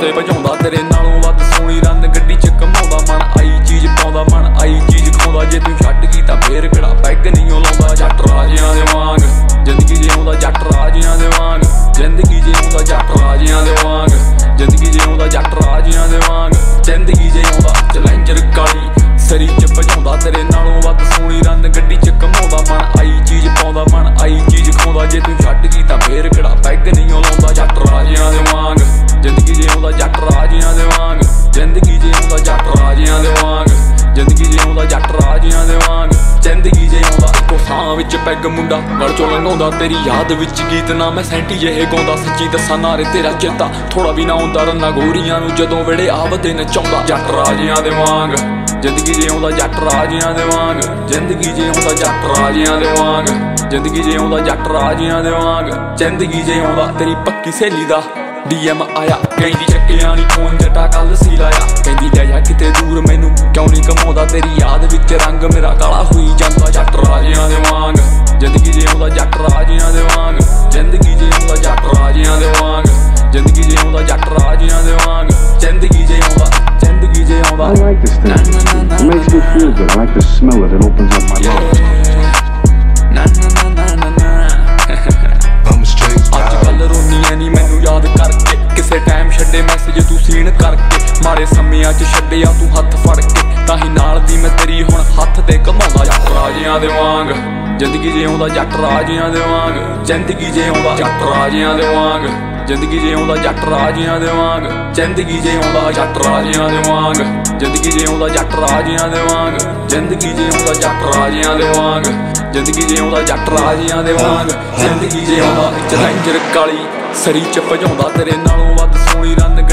ਤੇ ਵਜਾਉਂਦਾ ਤੇਰੇ ਨਾਲੋਂ ਵੱਧ ਸੋਹਣੀ ਰੰਨ ਗੱਡੀ ਚ ਕਮ ਮੁੰਡਾ ਗਲ ਚੋਂ ਲੰਘਾਉਂਦਾ। ਤੇਰੀ ਯਾਦ ਵਿੱਚ ਗੀਤ ਨਾ ਮੈਂ ਸੈਂਟੀ ਜਿਹੇ ਗਾਉਂਦਾ। ਸੱਚੀ ਦੱਸਾਂ ਨਾਰੇ ਤੇਰਾ ਚੇਤਾ ਥੋੜਾ ਵੀ ਨਾ ਹੁੰਦਾ। ਰੰਨਾ ਗੋਰੀਆਂ ਨੂੰ ਜਦੋਂ ਵੇੜੇ ਆਵਦੇ ਨਚਾਉਂਦਾ। ਜੱਟ ਰਾਜਿਆਂ ਦੇ ਵਾਂਗ, ਜ਼ਿੰਦਗੀ ਜਿਉਂਦਾ ਜੱਟ ਰਾਜਿਆਂ ਦੇ ਵਾਂਗ। ਜ਼ਿੰਦਗੀ ਜਿਉਂਦਾ ਜੱਟ ਰਾਜਿਆਂ ਦੇ ਵਾਂਗ। ਜ਼ਿੰਦਗੀ ਜਿਉਂਦਾ ਜੱਟ ਰਾਜਿਆਂ ਦੇ ਵਾਂਗ। ਜ਼ਿੰਦਗੀ ਜਿਉਂਦਾ ਤੇਰੀ ਪੱਕੀ ਸਹੇਲੀ ਦਾ। ਡੀਐਮ ਆਇਆ ਕਹਿੰਦੀ ਚੱਕਿਆ ਨਹੀਂ ਫੋਨ ਜੱਟਾ ਕੱਲ ਸੀ ਲਾਇਆ ਕਹਿੰਦੀ ਲੈ ਜਾ ਕਿਤੇ ਦੂਰ ਮੈਨੂੰ ਕਿਉਂ ਨਹੀਂ ਕਮਾਉਂਦਾ ਤੇਰੀ ਯਾਦ ਵਿੱਚ ਰੰਗ ਮੇਰਾ ਕਾਲਾ ਹੋਈ ਜਾਂਦਾ ਜੱਟ ਰਾਜਿਆਂ ਦੇ ਵਾਂਗ ਜ਼ਿੰਦਗੀ ਜਿਉਂਦਾ ਜੱਟ ਰਾਜਿਆਂ ਦੇ ਵਾਂਗ ਜ਼ਿੰਦਗੀ ਜਿਉਂਦਾ ਜੱਟ ਰਾਜਿਆਂ ਦੇ ਵਾਂਗ ਜ਼ਿੰਦਗੀ ਜਿਉਂਦਾ ਜੱਟ ਰਾਜਿਆਂ ਦੇ ਵਾਂਗ ਜ਼ਿੰਦਗੀ ਜਿਉਂਦਾ ਜ਼ਿੰਦਗੀ ਜਿਉਂਦਾ I like this thing. It makes me feel good. I like the smell it. It opens up my mouth. Time message ਤੂੰ ਸੀਨ ਕਰਕੇ ਮਾਰੇ ਸਮਿਆਂ 'ਚ ਛੱਡਿਆ ਤੂੰ ਹੱਥ ਫੜ ਕੇ। ਤਾਂ ਹੀ ਨਾਲ ਦੀ ਮੈਂ ਤੇਰੀ ਹੁਣ ਹੱਥ ਤੇ ਕਮਾਉਂਦਾ ਜੱਟ ਰਾਜਿਆਂ ਦੇ ਵਾਂਗ। ਜ਼ਿੰਦਗੀ ਜਿਉਂਦਾ ਜੱਟ ਰਾਜਿਆਂ ਦੇ ਵਾਂਗ। ਜ਼ਿੰਦਗੀ ਜਿਉਂਦਾ ਜੱਟ ਰਾਜਿਆਂ ਦੇ ਵਾਂਗ। ਜ਼ਿੰਦਗੀ ਜਿਉਂਦਾ ਜੱਟ ਰਾਜਿਆਂ ਦੇ ਵਾਂਗ। ਜ਼ਿੰਦਗੀ ਜਿਉਂਦਾ ਜੱਟ ਰਾਜਿਆਂ ਦੇ ਵਾਂਗ। ਜ਼ਿੰਦਗੀ ਜਿਉਂਦਾ ਜੱਟ ਰਾਜਿਆਂ ਦੇ ਵਾਂਗ। ਜ਼ਿੰਦਗੀ ਜਿਉਂਦਾ ਜੱਟ ਰਾਜਿਆਂ ਦੇ ਵਾਂਗ। ਜ਼ਿੰਦਗੀ ਜਿਉਂਦਾ ਜੱਟ ਰਾਜਿਆਂ ਦੇ ਵਾਂਗ। ਜ਼ਿੰਦਗੀ ਜਿਉਂਦਾ ਚਲੰਜਰ ਕਾਲੀ ਸਰੀ ਚ ਭਜਾਉਂਦਾ ਤੇਰੇ ਨਾਲੋਂ ਵੱਧ lead on the